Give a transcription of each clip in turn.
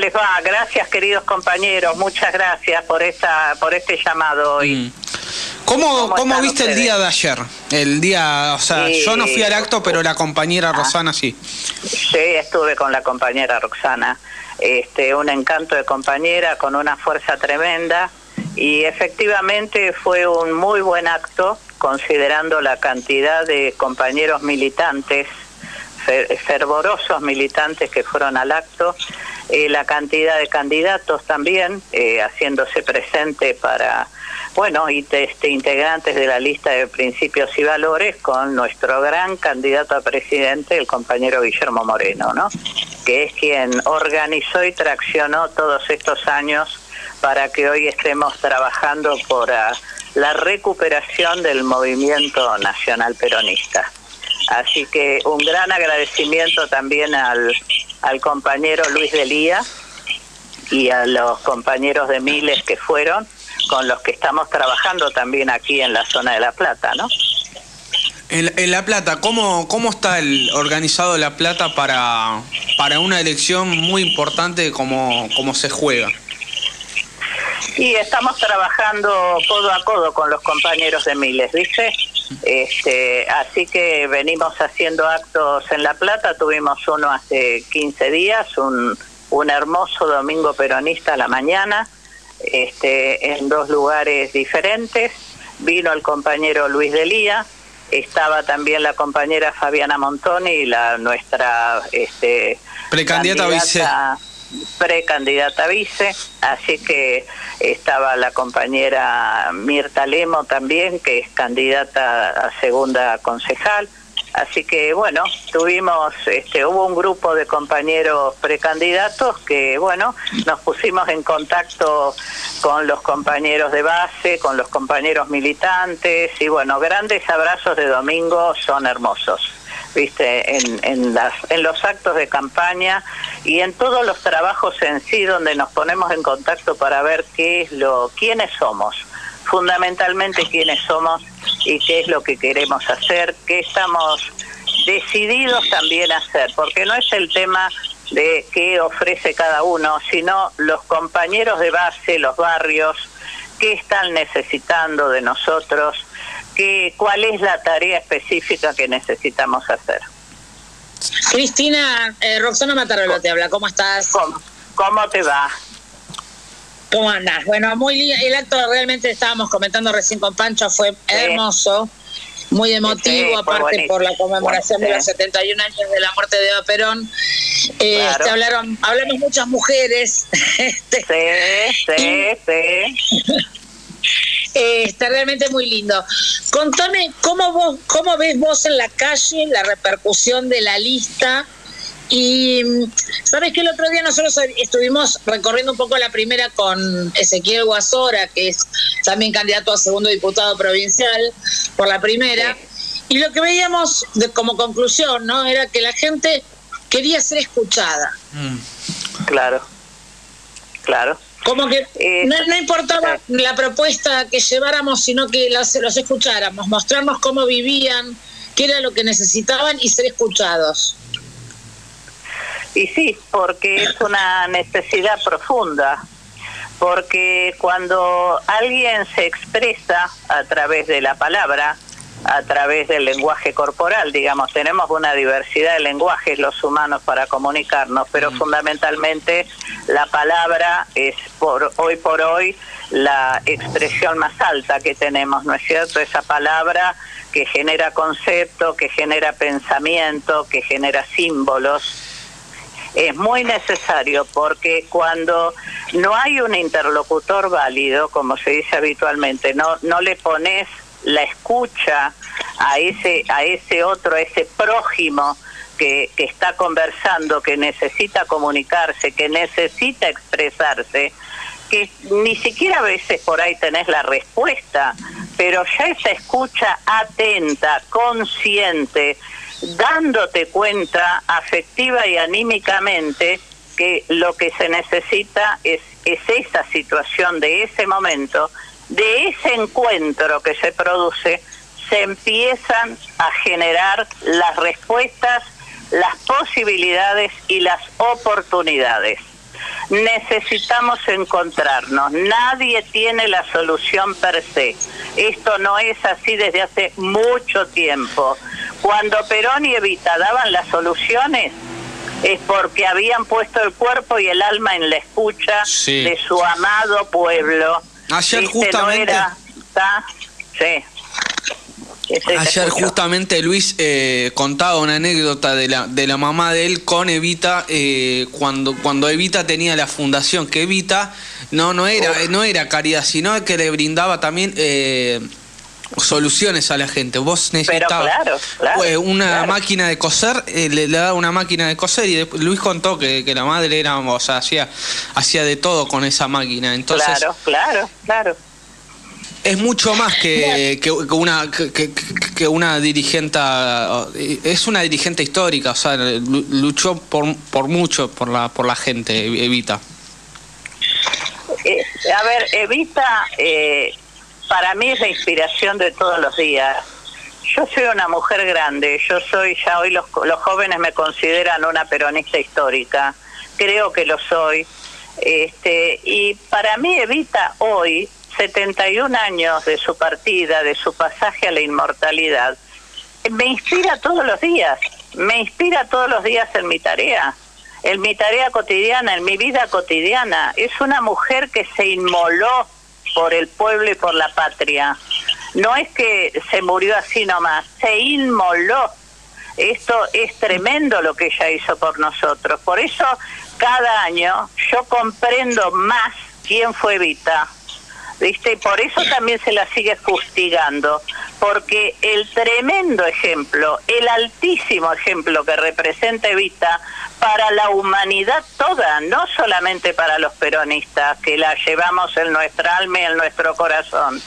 les va? Gracias, queridos compañeros. Muchas gracias por esta, por este llamado hoy. Mm. ¿Cómo, ¿Cómo, viste el día de ayer? El día, o sea, yo no fui al acto, pero la compañera ah. Rosana sí. Sí, estuve con la compañera Roxana. Este, un encanto de compañera con una fuerza tremenda y efectivamente fue un muy buen acto considerando la cantidad de compañeros militantes fervorosos militantes que fueron al acto, eh, la cantidad de candidatos también eh, haciéndose presente para, bueno, y este, integrantes de la lista de principios y valores con nuestro gran candidato a presidente, el compañero Guillermo Moreno, ¿no? que es quien organizó y traccionó todos estos años para que hoy estemos trabajando por ah, la recuperación del movimiento nacional peronista. Así que un gran agradecimiento también al, al compañero Luis Delía y a los compañeros de Miles que fueron, con los que estamos trabajando también aquí en la zona de La Plata, ¿no? En, La Plata, ¿cómo, ¿cómo está el organizado La Plata para, para una elección muy importante como, como se juega? Y estamos trabajando codo a codo con los compañeros de Miles, ¿viste? Este, así que venimos haciendo actos en La Plata, tuvimos uno hace 15 días, un, un hermoso domingo peronista a la mañana, este, en dos lugares diferentes. Vino el compañero Luis Delía, estaba también la compañera Fabiana Montoni y la nuestra este, precandidata vice precandidata vice, así que estaba la compañera Mirta Lemo también, que es candidata a segunda concejal. Así que bueno, tuvimos, este, hubo un grupo de compañeros precandidatos que bueno, nos pusimos en contacto con los compañeros de base, con los compañeros militantes y bueno, grandes abrazos de domingo son hermosos viste en, en, las, en los actos de campaña y en todos los trabajos en sí donde nos ponemos en contacto para ver qué es lo quiénes somos fundamentalmente quiénes somos y qué es lo que queremos hacer qué estamos decididos también a hacer porque no es el tema de qué ofrece cada uno sino los compañeros de base los barrios qué están necesitando de nosotros cuál es la tarea específica que necesitamos hacer. Cristina, eh, Roxana Matarolo te habla, ¿cómo estás? ¿Cómo, te va? ¿Cómo andas? Bueno, muy el acto realmente estábamos comentando recién con Pancho, fue hermoso, muy emotivo, aparte por la conmemoración de los 71 años de la muerte de Eva Perón. Eh, hablaron, hablamos muchas mujeres. Este, sí, sí, sí. Eh, está realmente muy lindo. Contame cómo vos, cómo ves vos en la calle la repercusión de la lista. Y sabes que el otro día nosotros estuvimos recorriendo un poco la primera con Ezequiel Guasora, que es también candidato a segundo diputado provincial por la primera. Y lo que veíamos como conclusión, ¿no? Era que la gente quería ser escuchada. Mm. Claro, claro. Como que eh, no, importaba la propuesta que lleváramos, sino que los, los escucháramos, mostrarnos cómo vivían, qué era lo que necesitaban y ser escuchados. Y sí, porque es una necesidad profunda, porque cuando alguien se expresa a través de la palabra, a través del lenguaje corporal, digamos, tenemos una diversidad de lenguajes los humanos para comunicarnos, pero mm. fundamentalmente la palabra es por hoy por hoy la expresión más alta que tenemos, ¿no es cierto? Esa palabra que genera concepto, que genera pensamiento, que genera símbolos. Es muy necesario porque cuando no hay un interlocutor válido, como se dice habitualmente, no, no le pones la escucha a ese, a ese otro, a ese prójimo que, que está conversando, que necesita comunicarse, que necesita expresarse, que ni siquiera a veces por ahí tenés la respuesta, pero ya esa escucha atenta, consciente, dándote cuenta afectiva y anímicamente que lo que se necesita es, es esa situación de ese momento de ese encuentro que se produce, se empiezan a generar las respuestas, las posibilidades y las oportunidades. necesitamos encontrarnos. Nadie tiene la solución per se. Esto no es así desde hace mucho tiempo. Cuando Perón y Evita daban las soluciones, es porque habían puesto el cuerpo y el alma en la escucha de su amado pueblo. Ayer justamente... sí. Ayer justamente Luis eh, contaba una anécdota de la, de la mamá de él con Evita eh, cuando, cuando Evita tenía la fundación, que Evita no, no, era, no era caridad, sino que le brindaba también eh, soluciones a la gente. Vos necesitabas una máquina de coser, le, daba una máquina de coser y Luis contó que, que la madre era, o sea, hacía, hacía de todo con esa máquina. Entonces, claro, claro, claro es mucho más que, que, una que, una dirigente es una dirigente histórica o sea luchó por, por mucho por la por la gente Evita eh, a ver Evita eh, para mí es la inspiración de todos los días yo soy una mujer grande yo soy ya hoy los, los jóvenes me consideran una peronista histórica creo que lo soy este y para mí Evita hoy 71 años de su partida, de su pasaje a la inmortalidad, me inspira todos los días, me inspira todos los días en mi tarea, en mi tarea cotidiana, en mi vida cotidiana. Es una mujer que se inmoló por el pueblo y por la patria. No es que se murió así nomás, se inmoló. Esto es tremendo lo que ella hizo por nosotros. Por eso cada año yo comprendo más quién fue Vita, ¿viste? Por eso también se la sigue fustigando, porque el tremendo ejemplo, el altísimo ejemplo que representa Evita para la humanidad toda, no solamente para los peronistas, que la llevamos en nuestra alma y en nuestro corazón.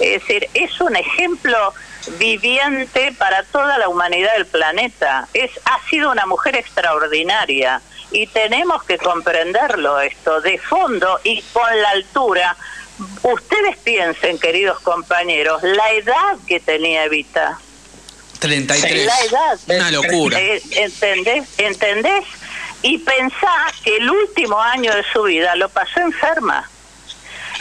Es decir, es un ejemplo viviente para toda la humanidad del planeta. Es, ha sido una mujer extraordinaria y tenemos que comprenderlo esto de fondo y con la altura Ustedes piensen, queridos compañeros, la edad que tenía Evita. 33. La edad. Una locura. Eh, ¿Entendés? ¿Entendés? Y pensá que el último año de su vida lo pasó enferma.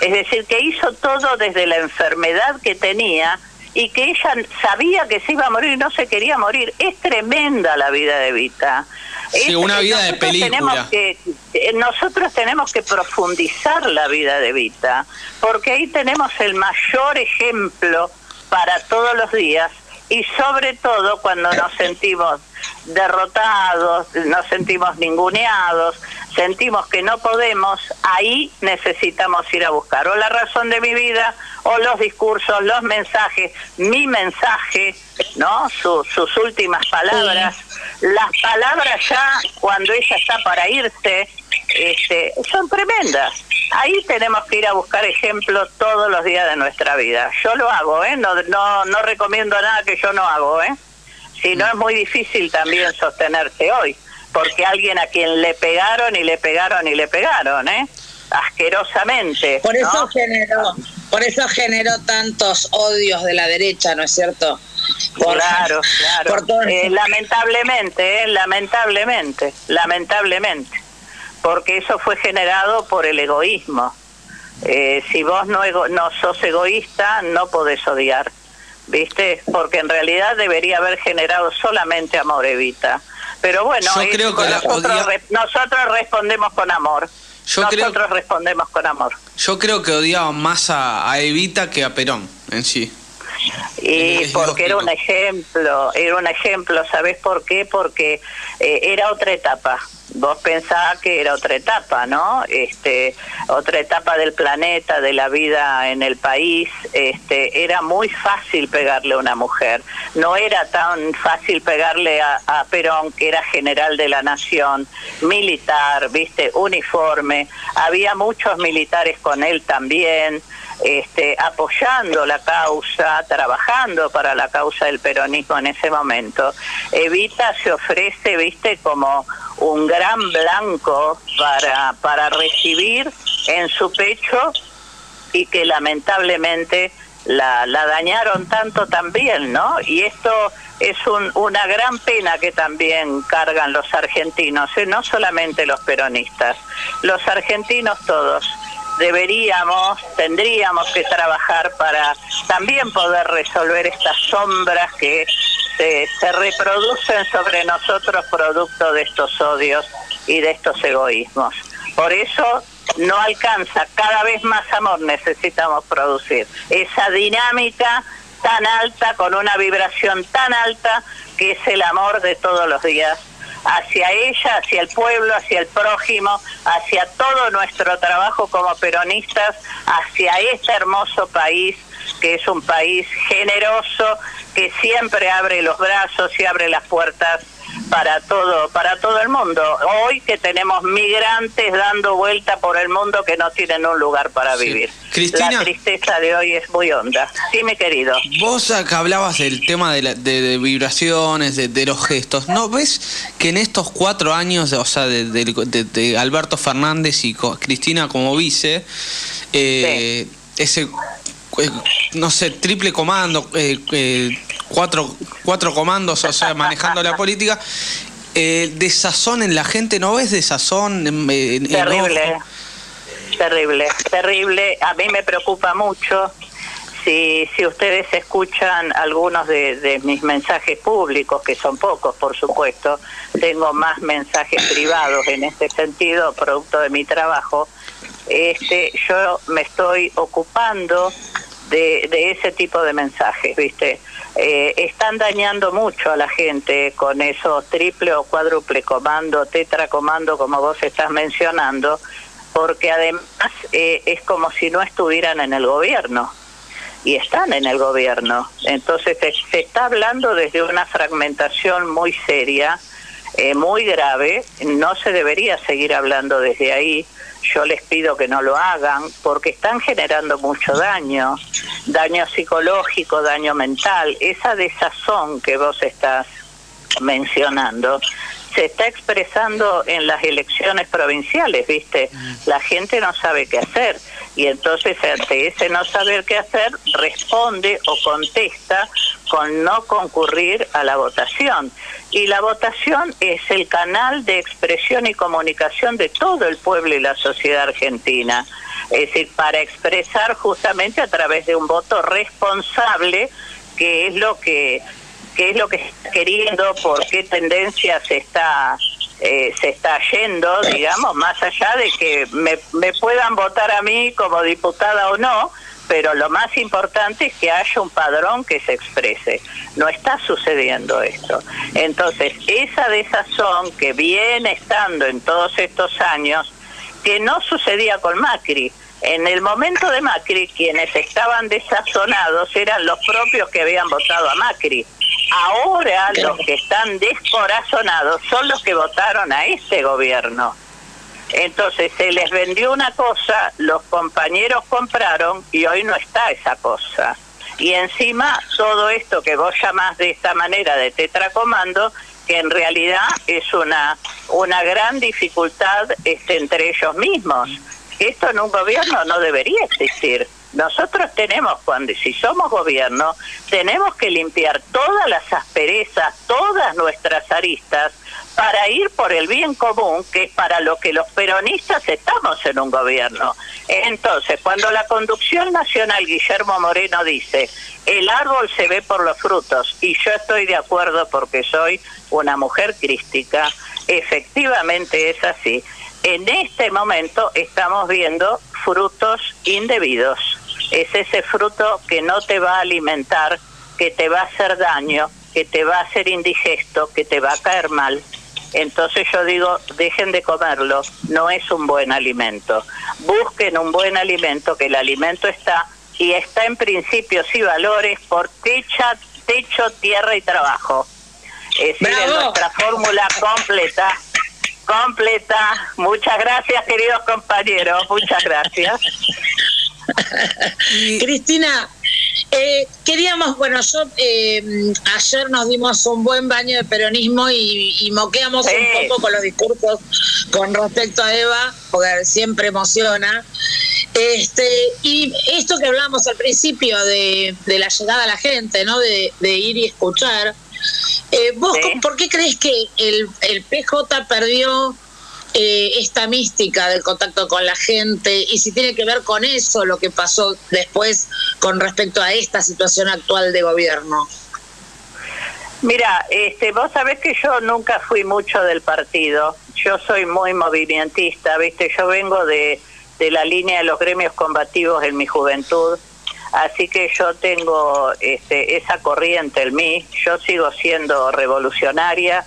Es decir, que hizo todo desde la enfermedad que tenía y que ella sabía que se iba a morir y no se quería morir. Es tremenda la vida de Evita. Sí, una vida de película. que, eh, nosotros tenemos que profundizar la vida de Vita, porque ahí tenemos el mayor ejemplo para todos los días y sobre todo cuando nos sentimos derrotados, nos sentimos ninguneados, sentimos que no podemos, ahí necesitamos ir a buscar o la razón de mi vida o los discursos, los mensajes, mi mensaje, ¿no? sus últimas palabras, las palabras ya cuando ella está para irse, este, son tremendas. Ahí tenemos que ir a buscar ejemplos todos los días de nuestra vida. Yo lo hago, ¿eh? No, no, no recomiendo nada que yo no hago, ¿eh? Si no es muy difícil también sostenerse hoy, porque alguien a quien le pegaron y le pegaron y le pegaron, ¿eh? Asquerosamente. Por eso generó, por eso generó tantos odios de la derecha, ¿no es cierto? claro, claro. Eh, lamentablemente, eh, lamentablemente, lamentablemente porque eso fue generado por el egoísmo. Eh, si vos no, no sos egoísta, no podés odiar, ¿viste? Porque en realidad debería haber generado solamente amor, Evita. Pero bueno, nosotros, respondemos con amor. Nosotros respondemos con amor. Yo creo que odiaban más a, Evita que a Perón en sí. Y porque era un ejemplo, era un ejemplo, ¿sabés por qué? Porque eh, era otra etapa vos pensabas que era otra etapa, ¿no? Este, otra etapa del planeta, de la vida en el país, este, era muy fácil pegarle a una mujer. No era tan fácil pegarle a, a Perón, que era general de la nación, militar, viste, uniforme. Había muchos militares con él también este, apoyando la causa, trabajando para la causa del peronismo en ese momento. Evita se ofrece, viste, como un gran blanco para, para recibir en su pecho y que lamentablemente la, la dañaron tanto también, ¿no? Y esto es una gran pena que también cargan los argentinos, ¿eh? no solamente los peronistas, los argentinos todos deberíamos, tendríamos que trabajar para también poder resolver estas sombras que se, reproducen sobre nosotros producto de estos odios y de estos egoísmos. Por eso no alcanza, cada vez más amor necesitamos producir. Esa dinámica tan alta, con una vibración tan alta, que es el amor de todos los días hacia ella, hacia el pueblo, hacia el prójimo, hacia todo nuestro trabajo como peronistas, hacia este hermoso país que es un país generoso, que siempre abre los brazos y abre las puertas para todo, para todo el mundo. Hoy que tenemos migrantes dando vuelta por el mundo que no tienen un lugar para vivir. Cristina, la tristeza de hoy es muy honda. Sí, mi querido. Vos acá hablabas del tema de, de, vibraciones, de, los gestos. ¿No ves que en estos cuatro años, o sea, de, Alberto Fernández y Cristina como vice, eh, ese eh, no sé, triple comando, eh, eh, cuatro, cuatro comandos, o sea, manejando la política. Eh, desazón en la gente, ¿no ves desazón? terrible, terrible, terrible. A mí me preocupa mucho. Si, si ustedes escuchan algunos de, de, mis mensajes públicos, que son pocos, por supuesto, tengo más mensajes privados en este sentido, producto de mi trabajo. Este, yo me estoy ocupando de, ese tipo de mensajes, ¿viste? Eh, están dañando mucho a la gente con esos triple o cuádruple comando, tetracomando, como vos estás mencionando, porque además eh, es como si no estuvieran en el gobierno y están en el gobierno. Entonces se, está hablando desde una fragmentación muy seria, eh, muy grave, no se debería seguir hablando desde ahí. Yo les pido que no lo hagan porque están generando mucho daño, daño psicológico, daño mental, esa desazón que vos estás mencionando se está expresando en las elecciones provinciales, ¿viste? La gente no sabe qué hacer. Y entonces ante ese no saber qué hacer responde o contesta con no concurrir a la votación. Y la votación es el canal de expresión y comunicación de todo el pueblo y la sociedad argentina. Es decir, para expresar justamente a través de un voto responsable, que es lo que, que es lo que está queriendo, por qué tendencia se está eh, se está yendo, digamos, más allá de que me, me puedan votar a mí como diputada o no, pero lo más importante es que haya un padrón que se exprese. No está sucediendo esto. Entonces, esa desazón que viene estando en todos estos años, que no sucedía con Macri. En el momento de Macri, quienes estaban desazonados eran los propios que habían votado a Macri. Ahora los que están descorazonados son los que votaron a este gobierno. Entonces se les vendió una cosa, los compañeros compraron y hoy no está esa cosa. Y encima todo esto que vos llamás de esta manera de tetracomando, que en realidad es una, una gran dificultad este, entre ellos mismos. Esto en un gobierno no debería existir. Nosotros tenemos, cuando si somos gobierno, tenemos que limpiar todas las asperezas, todas nuestras aristas, para ir por el bien común, que es para lo que los peronistas estamos en un gobierno. Entonces, cuando la conducción nacional, Guillermo Moreno dice, el árbol se ve por los frutos, y yo estoy de acuerdo porque soy una mujer crística, efectivamente es así. En este momento estamos viendo frutos indebidos. Es ese fruto que no te va a alimentar, que te va a hacer daño, que te va a hacer indigesto, que te va a caer mal. Entonces yo digo, dejen de comerlo, no es un buen alimento. Busquen un buen alimento, que el alimento está y está en principios y valores por techa, techo, tierra y trabajo. Es decir, nuestra fórmula completa completa. Muchas gracias, queridos compañeros. Muchas gracias. Cristina, eh, queríamos, bueno, yo eh, ayer nos dimos un buen baño de peronismo y, moqueamos un poco con los discursos con respecto a Eva, porque siempre emociona. Este, y esto que hablamos al principio de, la llegada a la gente, ¿no? De, de ir y escuchar, Eh, ¿Vos por qué crees que el, el PJ perdió eh, esta mística del contacto con la gente y si tiene que ver con eso lo que pasó después con respecto a esta situación actual de gobierno. Mira, este, vos sabés que yo nunca fui mucho del partido. Yo soy muy movimentista, ¿viste? Yo vengo de, de la línea de los gremios combativos en mi juventud. Así que yo tengo este, esa corriente en mí. Yo sigo siendo revolucionaria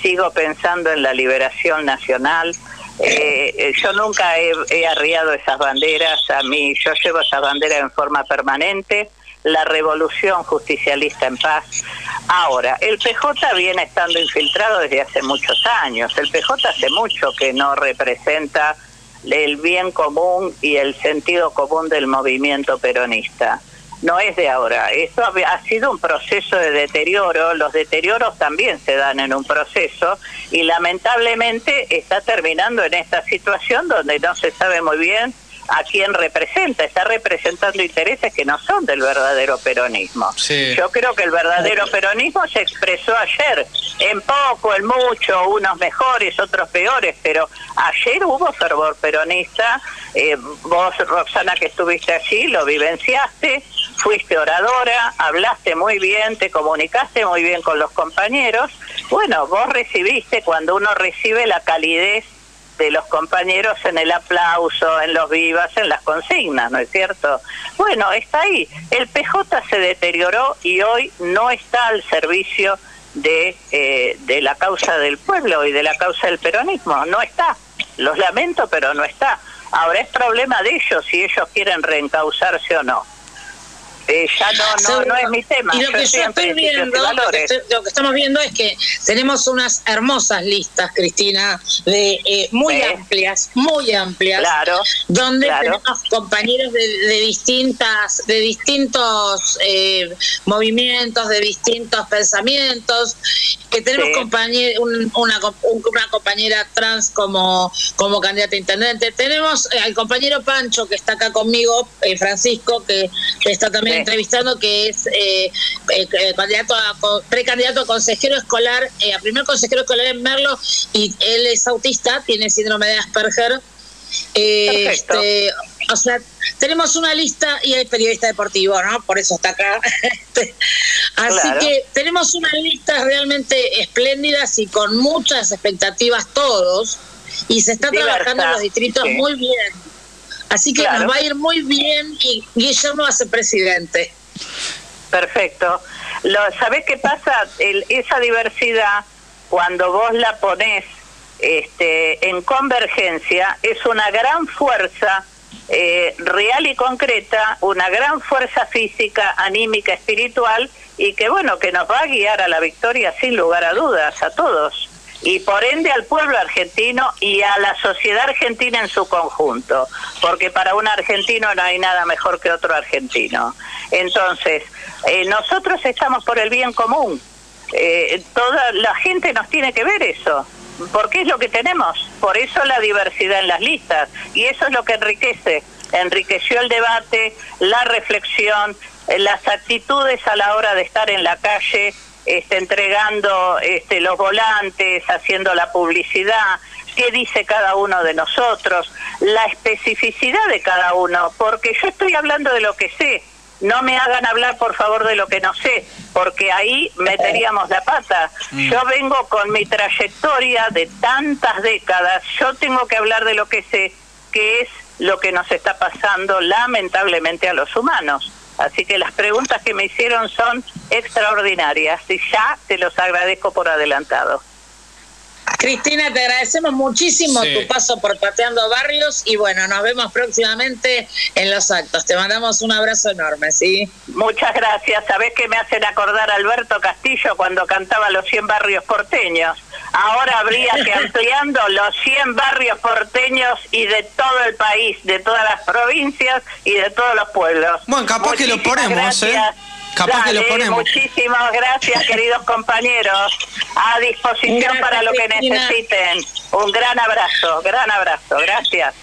sigo pensando en la liberación nacional. Eh, eh, yo nunca he, arriado esas banderas, a mí yo llevo esas banderas en forma permanente, la revolución justicialista en paz. Ahora, el PJ viene estando infiltrado desde hace muchos años, el PJ hace mucho que no representa el bien común y el sentido común del movimiento peronista no es de ahora. Esto ha sido un proceso de deterioro. Los deterioros también se dan en un proceso y lamentablemente está terminando en esta situación donde no se sabe muy bien a quién representa. Está representando intereses que no son del verdadero peronismo. Yo creo que el verdadero peronismo se expresó ayer, en poco, en mucho, unos mejores, otros peores, pero ayer hubo fervor peronista. Eh, vos, Roxana, que estuviste allí, lo vivenciaste fuiste oradora, hablaste muy bien, te comunicaste muy bien con los compañeros. Bueno, vos recibiste, cuando uno recibe la calidez de los compañeros en el aplauso, en los vivas, en las consignas, ¿no es cierto? Bueno, está ahí. El PJ se deterioró y hoy no está al servicio de, eh, de la causa del pueblo y de la causa del peronismo. No está. Los lamento, pero no está. Ahora es problema de ellos si ellos quieren reencauzarse o no. Eh, ya no, no, es mi tema. Y lo que yo estoy viendo, lo que, estamos viendo es que tenemos unas hermosas listas, Cristina, de eh, muy amplias, muy amplias, claro, donde tenemos compañeros de, distintas, de distintos eh, movimientos, de distintos pensamientos, que tenemos una, una compañera trans como, como candidata a intendente, tenemos al compañero Pancho que está acá conmigo, Francisco, que está también entrevistando que es eh, eh, candidato a, precandidato a consejero escolar, eh, a primer consejero escolar en Merlo, y él es autista, tiene síndrome de Asperger. Este, o sea, tenemos una lista y hay periodista deportivo, ¿no? Por eso está acá. Este, así que tenemos una lista realmente espléndidas y con muchas expectativas todos. Y se está trabajando en los distritos muy bien. Así que nos va a ir muy bien y Guillermo va a ser presidente. Perfecto. Lo, ¿Sabés qué pasa? esa diversidad, cuando vos la ponés este, en convergencia, es una gran fuerza eh, real y concreta, una gran fuerza física, anímica, espiritual, y que bueno, que nos va a guiar a la victoria sin lugar a dudas, a todos y por ende al pueblo argentino y a la sociedad argentina en su conjunto, porque para un argentino no hay nada mejor que otro argentino. Entonces, eh, nosotros estamos por el bien común, eh, toda la gente nos tiene que ver eso, porque es lo que tenemos, por eso la diversidad en las listas, y eso es lo que enriquece, enriqueció el debate, la reflexión, eh, las actitudes a la hora de estar en la calle, este, entregando este, los volantes, haciendo la publicidad, qué dice cada uno de nosotros, la especificidad de cada uno, porque yo estoy hablando de lo que sé, no me hagan hablar por favor de lo que no sé, porque ahí meteríamos la pata. Mm. Yo vengo con mi trayectoria de tantas décadas, yo tengo que hablar de lo que sé, que es lo que nos está pasando lamentablemente a los humanos. Así que las preguntas que me hicieron son extraordinarias y ya te los agradezco por adelantado. Cristina, te agradecemos muchísimo tu paso por Pateando Barrios y bueno, nos vemos próximamente en los actos. Te mandamos un abrazo enorme, ¿sí? Muchas gracias. Sabés que me hacen acordar a Alberto Castillo cuando cantaba Los 100 Barrios Porteños. Ahora habría que ampliando los 100 barrios porteños y de todo el país, de todas las provincias y de todos los pueblos. Bueno, capaz que lo ponemos, ¿eh? Capaz que lo ponemos. Muchísimas gracias, queridos compañeros. A disposición para lo que necesiten. Un gran abrazo, gran abrazo. Gracias.